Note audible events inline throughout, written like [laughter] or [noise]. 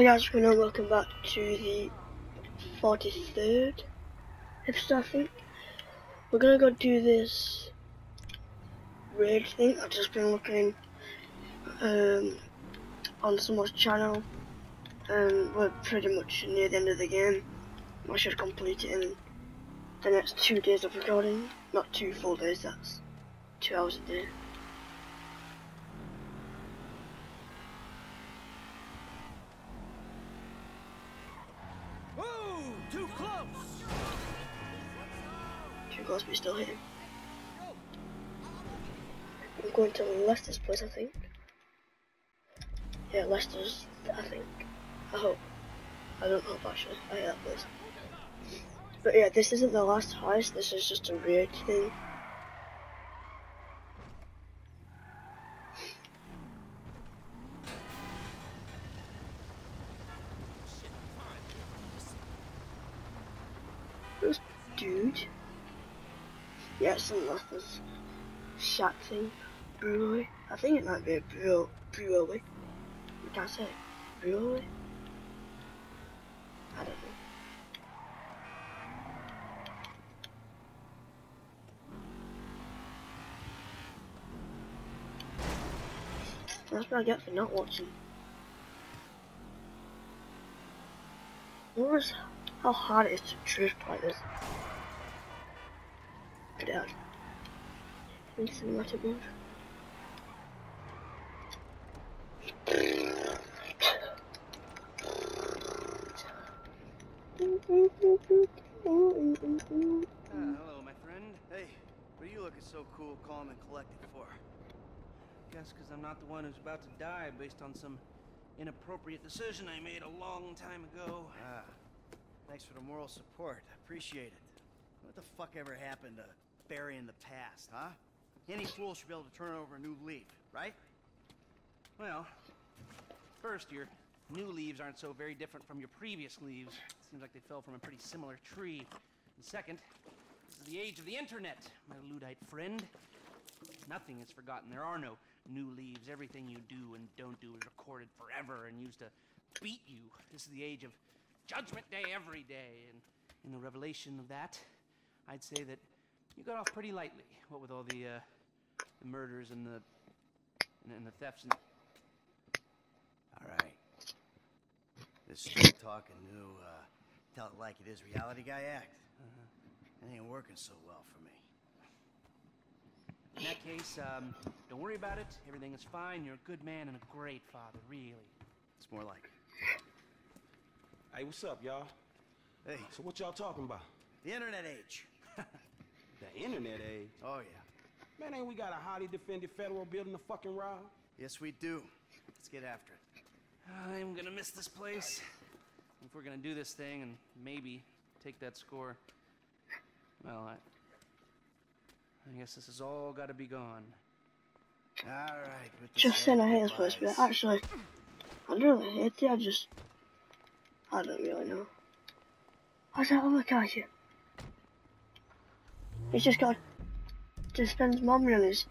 Hey guys, and welcome back to the 43rd episode, I think. We're gonna go do this raid thing. I've just been looking um, on someone's channel, and we're pretty much near the end of the game. I should complete it in the next two days of recording. Not two full days, that's two hours a day. Goals, still hitting. I'm going to Lester's place, I think. Yeah, Lester's, I think. I hope. I don't hope actually. I hate that place. But yeah, this isn't the last heist, this is just a weird thing. This dude. It's in Lester's shack thing. Brewery. I think it might be a brew brewery. You can't say brewery. I don't know. That's what I get for not watching. Was how hard it is to drift like this? Out. Cinematic mode. Uh, hello, my friend. Hey, what are you looking so cool, calm, and collected for? Guess because I'm not the one who's about to die based on some inappropriate decision I made a long time ago. Ah, thanks for the moral support. I appreciate it. What the fuck ever happened to burying the past, huh? Any fool should be able to turn over a new leaf, right? Well, first, your new leaves aren't so very different from your previous leaves. Seems like they fell from a pretty similar tree. And second, this is the age of the internet, my Luddite friend. Nothing is forgotten. There are no new leaves. Everything you do and don't do is recorded forever and used to beat you. This is the age of Judgment Day every day. And in the revelation of that, I'd say that you got off pretty lightly. What with all the, uh, the murders and the and, and the thefts and All right. This straight talking new, uh, tell it like it is reality guy act. It ain't working so well for me. In that case, um, don't worry about it. Everything is fine. You're a good man and a great father, really. It's more like it. Hey, what's up, y'all? Hey, So what y'all talking about? the internet age. The internet age. Oh, yeah. Man, ain't we got a highly defended federal building to fucking rob? Yes, we do. Let's get after it. I'm gonna miss this place. If we're gonna do this thing and maybe take that score, well, I, I guess this has all got to be gone. All right. with Just saying I hate this place, but actually, I don't really hate it, I just, I don't really know. How's that other guy here? He's just got to spend money on his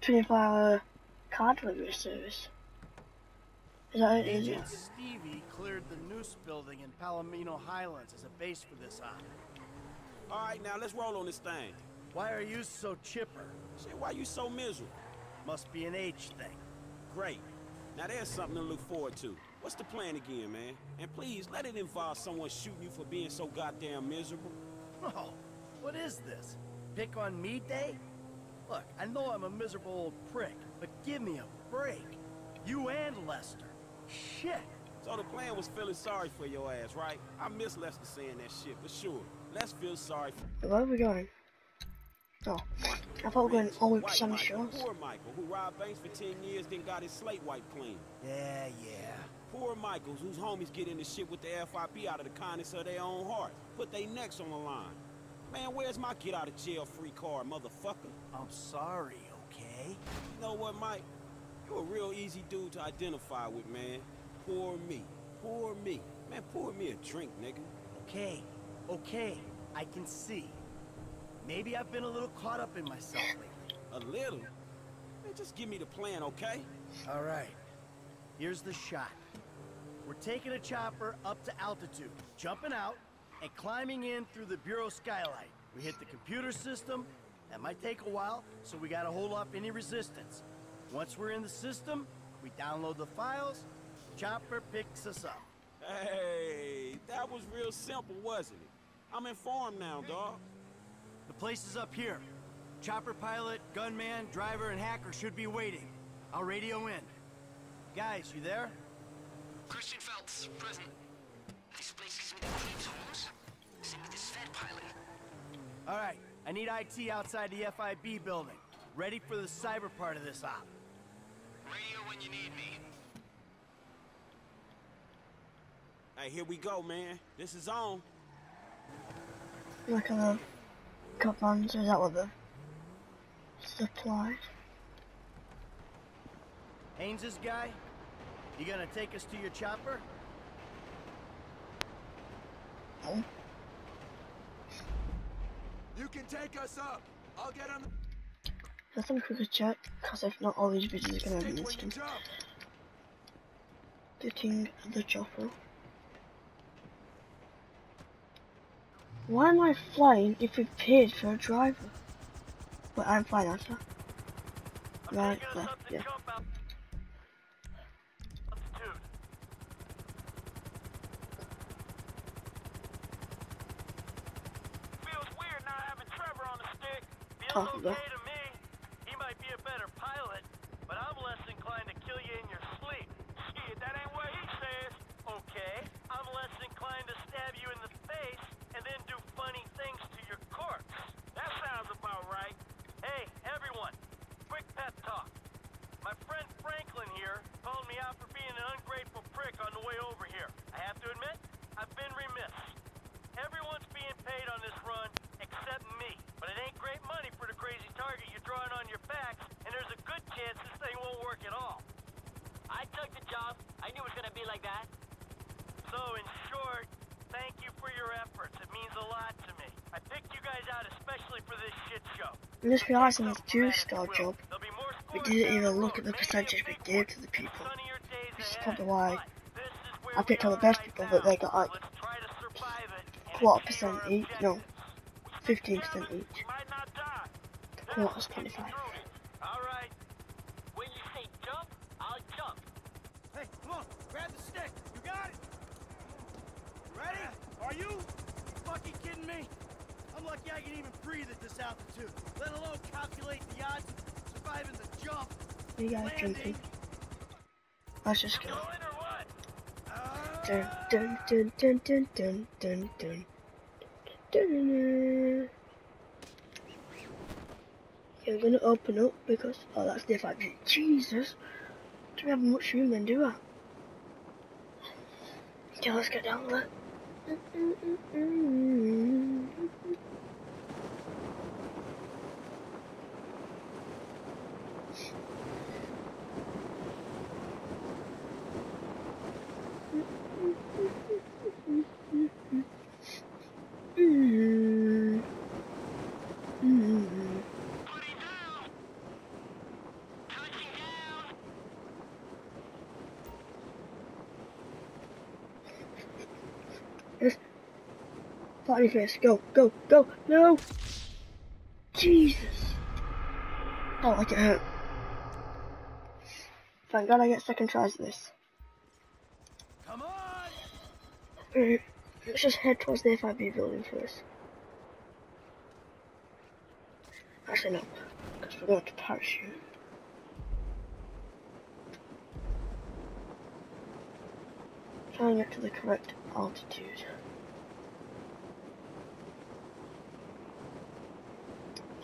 24 hour car delivery service. Is that it? Is it? Agent Stevie cleared the Noose building in Palomino Highlands as a base for this op. All right, now let's roll on this thing. Why are you so chipper? Shit, why you so miserable? Must be an age thing. Great. Now there's something to look forward to. What's the plan again, man? And please, let it involve someone shooting you for being so goddamn miserable. [laughs] Oh, what is this? Pick on me day? Look, I know I'm a miserable old prick, but give me a break. You and Lester. Shit. So the plan was feeling sorry for your ass, right? I miss Lester saying that shit, for sure. Let's feel sorry for Where are we going? Oh, I thought we were going all the way to White Sunny Michael, Shores. Poor Michael, who robbed banks for 10 years, then got his slate wiped clean. Yeah, yeah. Poor Michaels, whose homies get into shit with the FIB out of the kindness of their own heart. Put their necks on the line. Man, where's my get out of jail free card, motherfucker? I'm sorry, okay? You know what, Mike? You're a real easy dude to identify with, man. Poor me. Poor me. Man, pour me a drink, nigga. Okay, okay. I can see. Maybe I've been a little caught up in myself lately. A little? Man, just give me the plan, okay? All right. Here's the shot. We're taking a chopper up to altitude, jumping out, and climbing in through the Bureau skylight. We hit the computer system. That might take a while, so we gotta hold off any resistance. Once we're in the system, we download the files, chopper picks us up. Hey, that was real simple, wasn't it? I'm informed now, dog. The place is up here. Chopper pilot, gunman, driver, and hacker should be waiting. I'll radio in. Guys, you there? Christian Feltz, present. This place gives me the creeps, Holmes. Send me this Fed pilot. All right, I need IT outside the FIB building. Ready for the cyber part of this op. Radio when you need me. Hey, here we go, man. This is on. Look uh, at the cup vans, is that what the supplies? Haines's guy? You gonna take us to your chopper? No. You can take us up. I'll get on Let's have a quick check, because if not all these videos are gonna be instant. Getting the chopper. Why am I flying if we paid for a driver? Wait, I'm flying after. Right, left, yeah. Stick. I'm just realizing this two-star job, we didn't even look at the percentage we gave to the people. Which is probably why I picked all the best people, but they got like quarter percent each, no, 15% each. The quarter's 25. I can even breathe at this altitude, let alone calculate the odds of surviving the jump. You guys drinking? Let's just go. Going or what? Dun dun dun dun dun dun dun dun. Dun. Yeah, we're gonna open up because oh that's the fact. Jesus, do we have much room then, do I? Okay, let's get down there. Party face, go, go, go, no! Jesus! Oh, like it hurt. Thank God I get second tries at this. Come on! Let's just head towards the FIB building first. Actually, no, because we're going to parachute. Trying and get to the correct altitude.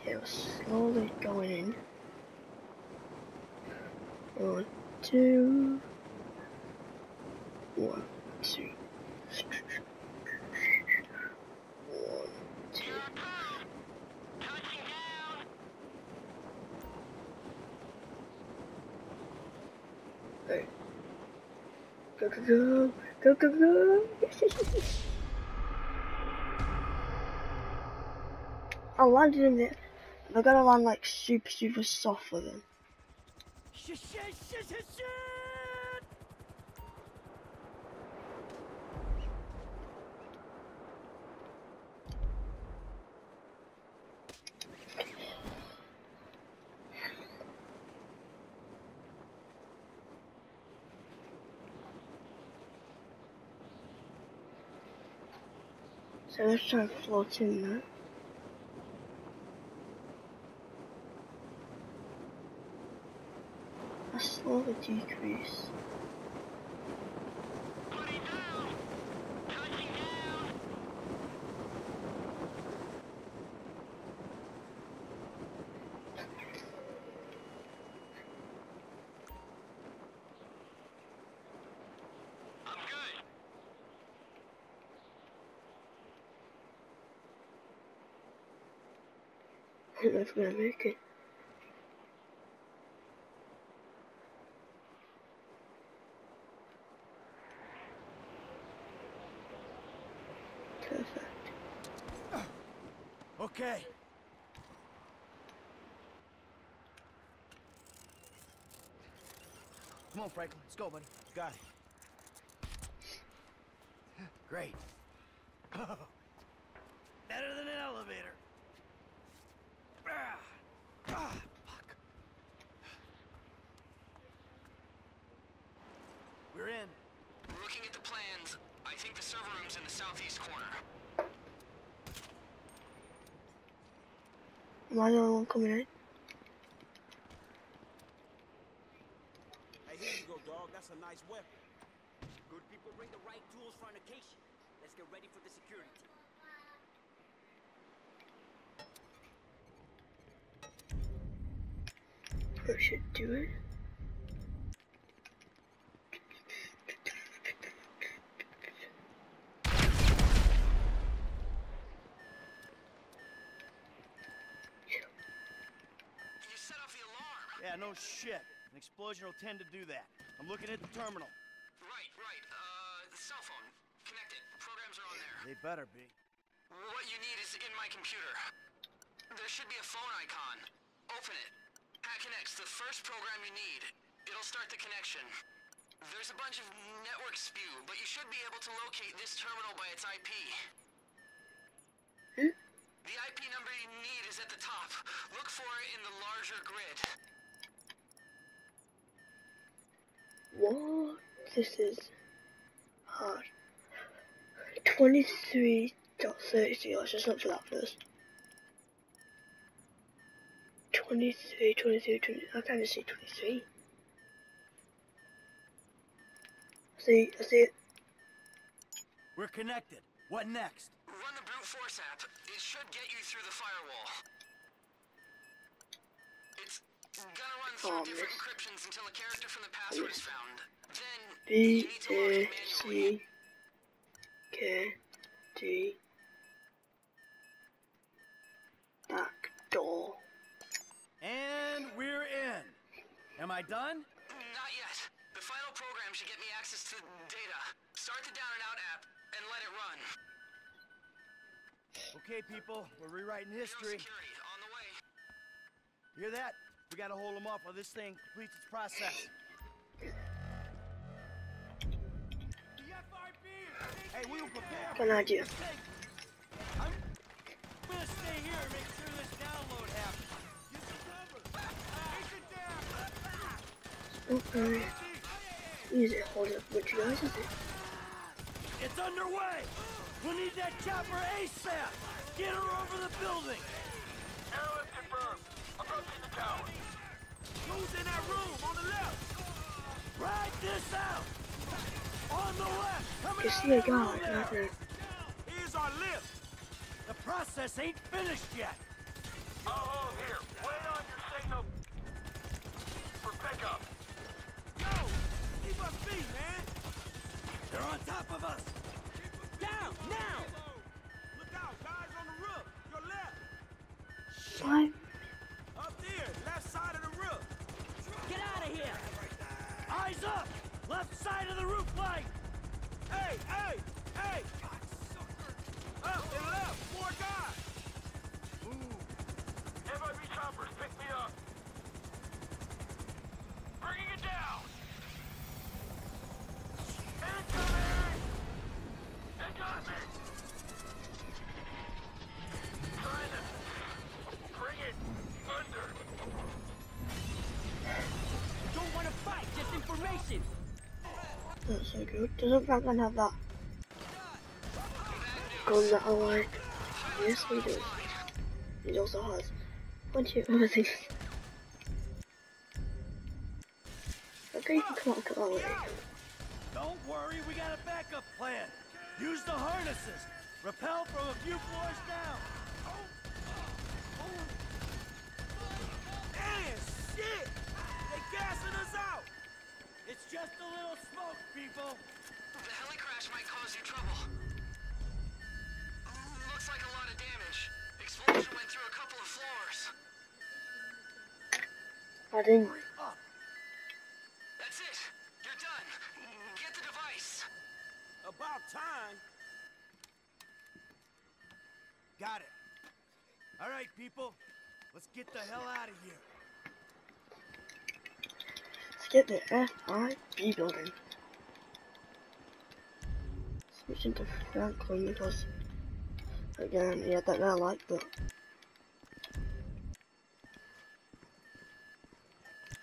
Okay, we're slowly going in. One, two. One, two. One, two. Go, go, go. Go, go, go. I landed in there. We're gonna run like super, super soft with him. So let's try and float in there. Decrease. I'm we're gonna make it. Perfect. Okay. Come on, Franklin. Let's go, buddy. Got it. Great. [laughs] Better than an elevator. Ah, ah, fuck. We're in. Looking at the plans, I think the server room's in the southeast corner. Am I the one coming in? Hey, here you go, dog. That's a nice weapon. Good people bring the right tools for an occasion. Let's get ready for the security team. That should do it. You set off the alarm. Yeah, no shit. An explosion will tend to do that. I'm looking at the terminal. Right, right. Uh, the cell phone. Connected. Programs are on there. They better be. What you need is in my computer. There should be a phone icon. Open it. Hack connects the first program you need. It'll start the connection. There's a bunch of network spew, but you should be able to locate this terminal by its IP. Hmm? The IP number you need is at the top. Look for it in the larger grid. What? This is hard. 23.33. Let's just look for that first. 23, 23, 20. I can't even see 23. See, I see it. We're connected. What next? Run the brute force app. It should get you through the firewall. It's gonna run through Oh, different miss. encryptions until a character from the password is found. Then B you need to log A in manually. C K D back door. And we're in. Am I done? Not yet. The final program should get me access to data. Start the down and out app and let it run. Okay, people, we're rewriting history. security on the way. Hear that? We gotta hold them off while this thing completes its process. Hey, we were prepared. Good idea. I'm gonna stay here and make sure this download happens. Okay. Use it, hold up. Which guys is it? It's underway! We need that chopper ASAP! Get her over the building! Airlift confirmed. Approaching the tower. Who's in that room on the left? Ride this out! On the left! Coming Just out see a of that guy room there. right there. Here's our lift. The process ain't finished yet! I'll hold here. Wait on your signal for pickup. Yo, keep beat, man. They're on top of us! Down, now! Look out, guys on the roof. Your left. Five. Up Hey, hey, hey. Up and left, four guys. Doesn't Franklin have that? Bad gun that I like. Yes, he does. He also has plenty of other things. Okay, come on, that way. Don't worry, we got a backup plan. Use the harnesses. Rappel from a few floors down. Oh, oh, oh. Damn, shit! Just a little smoke, people. The heli crash might cause you trouble. Looks like a lot of damage. Explosion went through a couple of floors. I didn't. That's it. You're done. Get the device. About time. Got it. All right, people. Let's get the hell out of here. Let's get the FIB building. Switch into Franklin because, again, yeah, that I like, but.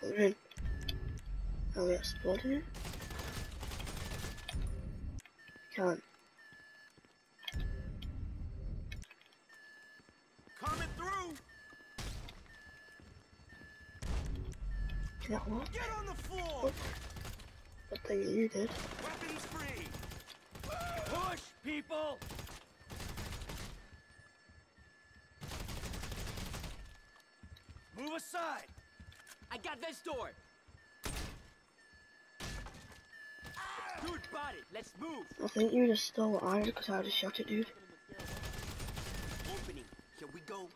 We're we exploding it? Can't. Get on the floor! Oh. Good thing you did. Weapons free! Push, people! Move aside! I got this door. Dude, body. Let's move. I think you just stole what I because I just shot it, dude. Opening. Here we go.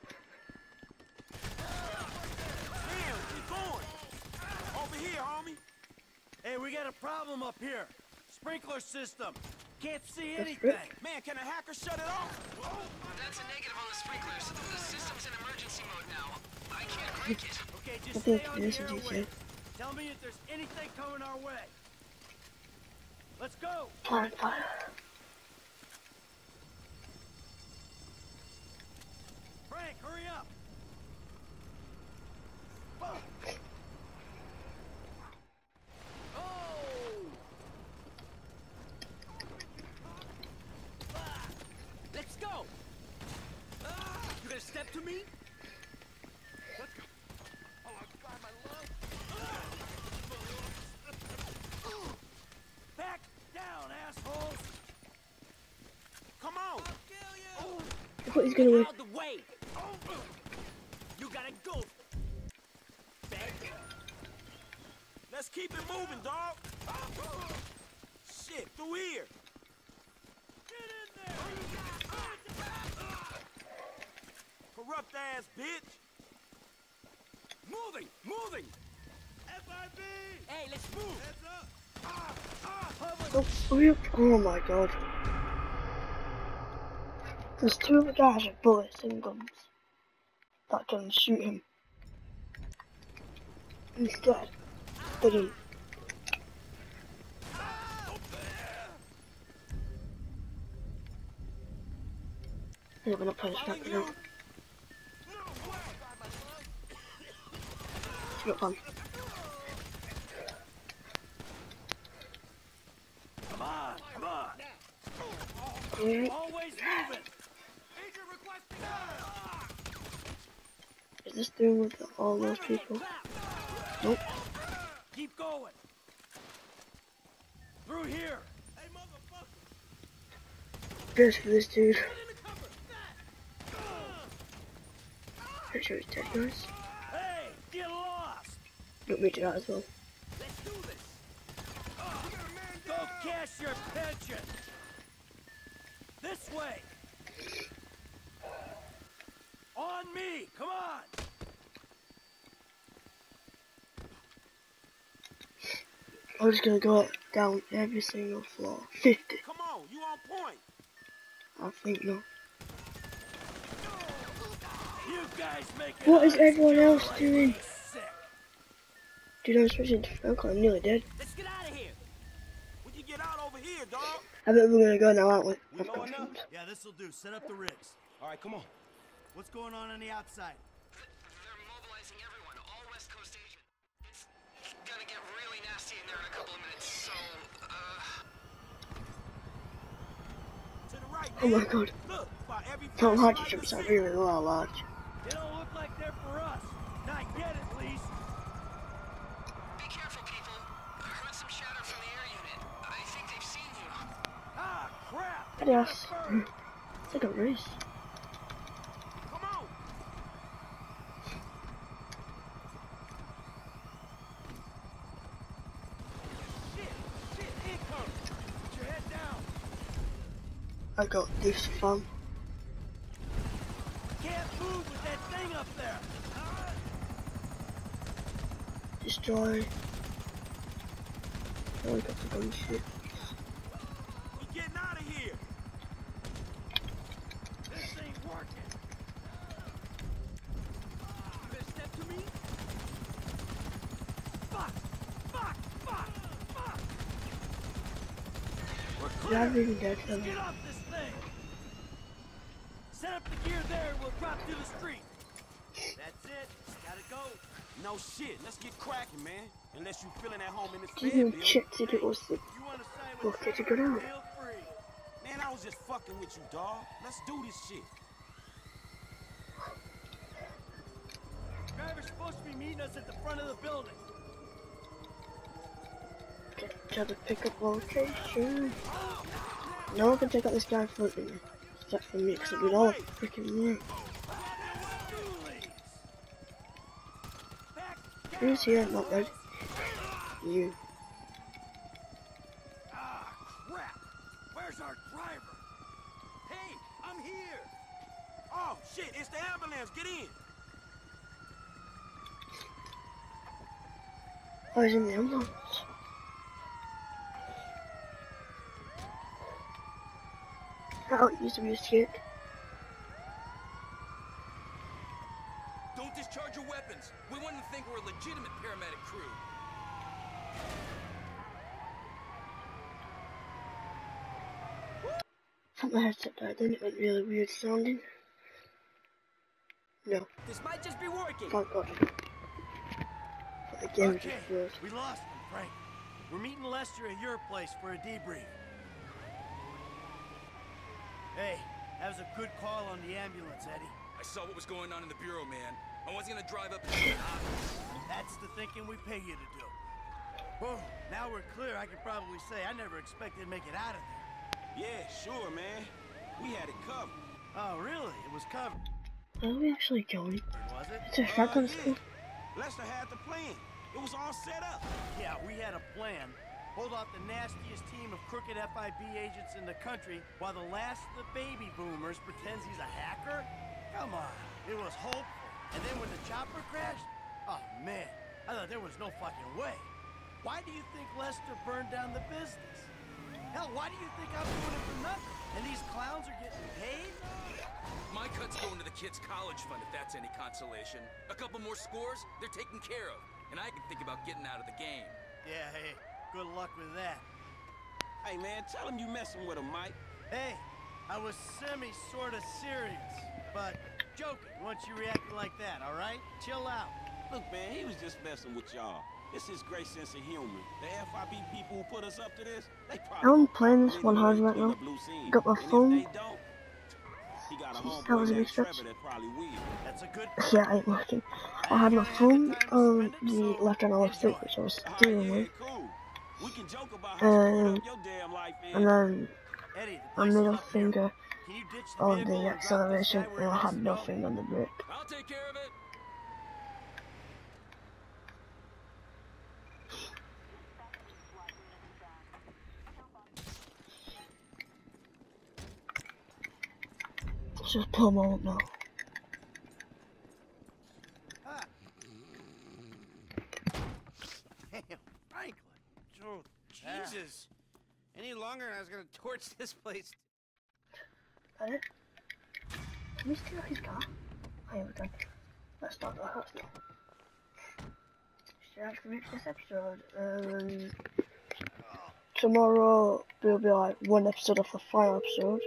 Damn, keep going! Over here, homie! Hey, we got a problem up here. Sprinkler system. Can't see anything. Man, can a hacker shut it off? That's a negative on the sprinklers. The system's in emergency mode now. I can't crank it. Okay, just stay on the airway. Tell me if there's anything coming our way. Let's go. Fire, fire. Frank, hurry up. Oh! Let's go. You gonna step to me? Back down, assholes. Come on! I thought he's gonna win. Out the way. You gotta go. Let's keep it moving, dog! Shit, through here! Corrupt ass bitch! Moving, moving. FIB! Hey, let's move. Heads up! Ah, ah! Oh. Oh my god. There's two other guys with bullets and guns that can shoot him. Instead, they didn't. Yeah, we're not playing Snap now. It's not fun. Come on, come on. Always moving. Is this doing with all those people? Nope. Keep going. Through here. Good for this dude. Pretty sure he's dead, guys. Hey, get lost. Don't me do that as well. Let's do this. Go cash your pension. This way. On me. Come on. I'm just gonna go down every single floor. 50. [laughs] Come on, you on point! I think not. You guys make What is everyone else doing? Sick. Dude, I'm switching to Franco. I'm nearly dead. Let's get out of here. When you get out over here, dog? I bet we're gonna go now, aren't we? We I've got going now? food. Yeah, this'll do. Set up the rigs. Alright, come on. What's going on on the outside? They're mobilizing everyone, all West Coast agents. It's gonna get really nasty in there in a couple of minutes, so, uh... To the right, Oh my god. Look, by every How large ships are see. really well large. They don't look like they're for us. Not yet, at least. Be careful, people. I heard some chatter from the air unit. I think they've seen you. Ah, crap. Yes. [laughs] It's like a race. Come on. Shit, shit, incoming. Put your head down. I got this fun. Can't move with that thing up there. Ah, Destroy. Oh, I got the gun shit. We getting out of here. this ain't working. You gonna step to me? Fuck, fuck, fuck, fuck. We're Yeah, I'm really dead Get off this thing! Set up the gear there and we'll drop to the street. That's it. Gotta go. No shit. Let's get cracking, man. Unless you feeling at home in this bed, Bill. check it You wanna sign with Okay, to Trevor? go down. Man, I was just fucking with you, dog. Let's do this shit. Driver's supposed to be meeting us at the front of the building. get to the pickup location. No one can take out this guy for me. Except for me, because we all freaking me. Who's here? Not red. You. Ah, crap. Where's our driver? Hey, I'm here. Oh, shit. It's the ambulance. Get in. I was in the ambulance. It used to be a. Don't discharge your weapons. We want them to think we're a legitimate paramedic crew. Thought my headset died, then it went really weird sounding. No, This might just be working. thank God. But the game Okay, just froze. we lost him, Frank. We're meeting Lester at your place for a debrief. Hey, that was a good call on the ambulance, Eddie. I saw what was going on in the bureau, man. I wasn't gonna drive up to the office. That's the thinking we pay you to do. Whoa, now we're clear. I can probably say I never expected to make it out of there. Yeah, sure, man. We had it covered. Oh, really? It was covered, Where are we actually going? was it? It's a shotgun Uh, yeah. school. Lester had the plan. It was all set up. Yeah, we had a plan. Hold off the nastiest team of crooked FIB agents in the country while the last of the baby boomers pretends he's a hacker? Come on, it was hopeful. And then when the chopper crashed, oh man, I thought there was no fucking way. Why do you think Lester burned down the business? Hell, why do you think I'm doing it for nothing? And these clowns are getting paid? My cut's going to the kids' college fund, if that's any consolation. A couple more scores, they're taken care of. And I can think about getting out of the game. Yeah, hey, good luck with that. Hey, man, tell him you messing with him, Mike. Hey, I was semi sorta serious, but joking once you reacted like that, alright? Chill out. Look, man, he was just messing with y'all. It's his great sense of humor. The FIB people who put us up to this, they probably... I'm playing this they one know hard they right now. the blue scene. Got my phone. they don't, he got a Jeez, homeboy that was a named big stretch. Trevor that probably will. That's a good Yeah, I ain't working. I had my phone on the left hand left stick, which I was doing yeah, with, cool. We can joke about Um, up your damn life is. and then Eddie, the my middle finger Can you ditch the on vehicle the and drop this acceleration, guy where and I needs had to nothing on the brake. I'll take care of it. Just pull them all up now. Ah. [laughs] Damn, Franklin. Oh, Jesus. Any longer and I was gonna torch this place. Got it? Can we steal his car? Oh, yeah, we can. Let's start the house now. So that's the next this episode. Um, tomorrow will be like one episode of the final episode.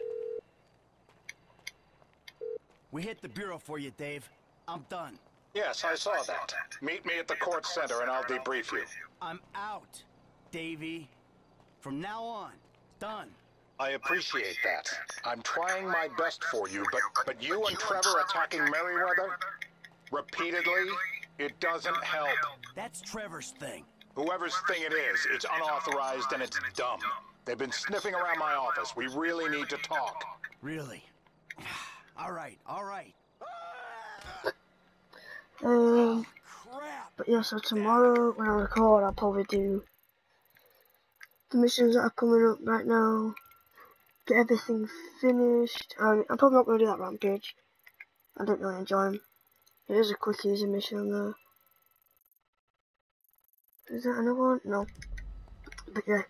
We hit the bureau for you, Dave. I'm done. Yes, I saw that. Meet me at the court center and I'll debrief you. I'm out, Davey. From now on, done. I appreciate that. I'm trying my best for you, but but you and Trevor attacking Merryweather repeatedly, it doesn't help. That's Trevor's thing. Whoever's thing it is, it's unauthorized and it's dumb. They've been sniffing around my office. We really need to talk. Really? [sighs] all right, all right. [sighs] Um, but yeah, so tomorrow when I record, I'll probably do the missions that are coming up right now. Get everything finished. Um, I'm probably not going to do that rampage. I don't really enjoy them. It is a quick, easy mission though. Is that another one? No. But yeah.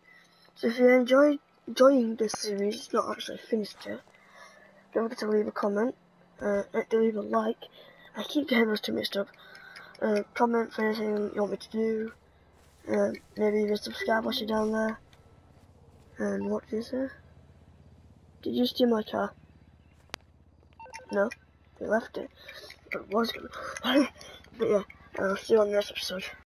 So if you enjoyed enjoying this series, it's not actually finished yet. Don't forget to leave a comment. Uh, leave a like. I keep getting those two mixed up. Uh, comment for anything you want me to do. Uh, maybe even subscribe while you're down there. And what you say? Did you steal my car? No, you left it. But it was gonna. [laughs] but yeah, I'll see you on the next episode.